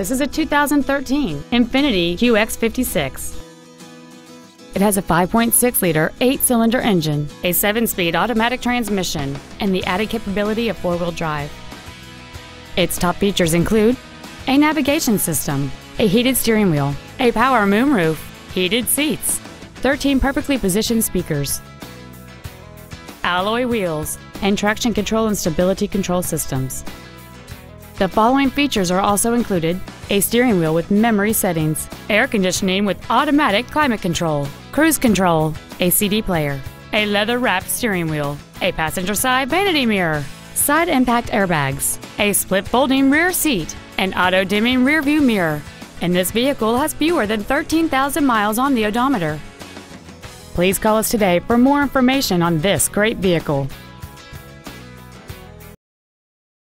This is a 2013 Infiniti QX56. It has a 5.6-liter, eight-cylinder engine, a seven-speed automatic transmission, and the added capability of four-wheel drive. Its top features include a navigation system, a heated steering wheel, a power moonroof, heated seats, 13 perfectly positioned speakers, alloy wheels, and traction control and stability control systems. The following features are also included a steering wheel with memory settings, air conditioning with automatic climate control, cruise control, a CD player, a leather wrapped steering wheel, a passenger side vanity mirror, side impact airbags, a split folding rear seat, an auto dimming rear view mirror, and this vehicle has fewer than 13,000 miles on the odometer. Please call us today for more information on this great vehicle.